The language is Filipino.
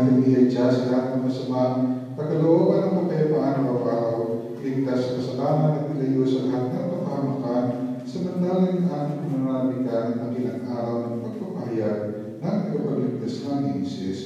nagbibihadya sa lahat ng masama, pagkalooban ng kapayapaan ng araw, ligtas sa kasalanan at ilayo sa lahat ng kapahamakan, samantalang ang pinanamikan ang ilang araw ng pagpapahayag ng ipagligtas ng Isis